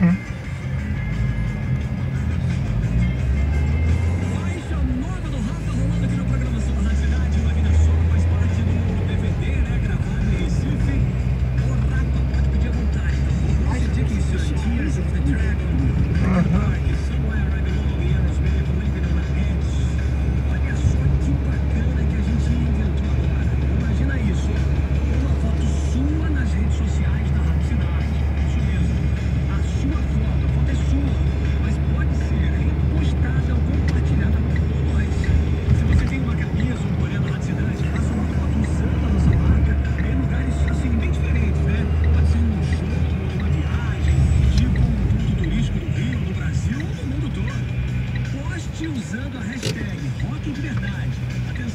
Hmm.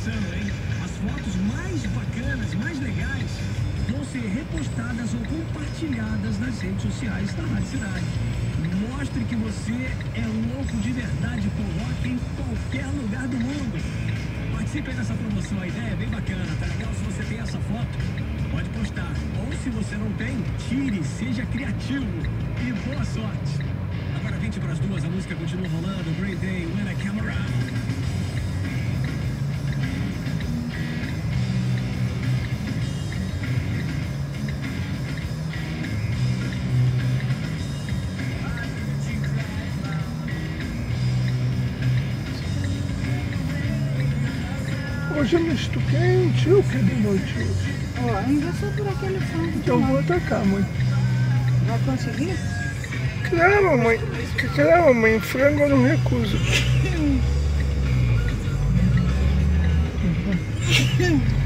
Atenção, hein? As fotos mais bacanas, mais legais, vão ser repostadas ou compartilhadas nas redes sociais da Rádio Cidade. Mostre que você é louco de verdade por rock em qualquer lugar do mundo. Participe dessa promoção, a ideia é bem bacana, tá legal? Se você tem essa foto, pode postar. Ou se você não tem, tire, seja criativo e boa sorte. Agora 20 para as duas, a música continua rolando. Green Day, When I Come Around. Hoje é misto quente ou que de noite hoje? Ó, ainda só por aquele fundo. Então eu vou atacar, mãe. Vai conseguir? Claro, mãe. Claro, mãe. Frango eu não recuso.